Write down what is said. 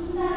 합니다.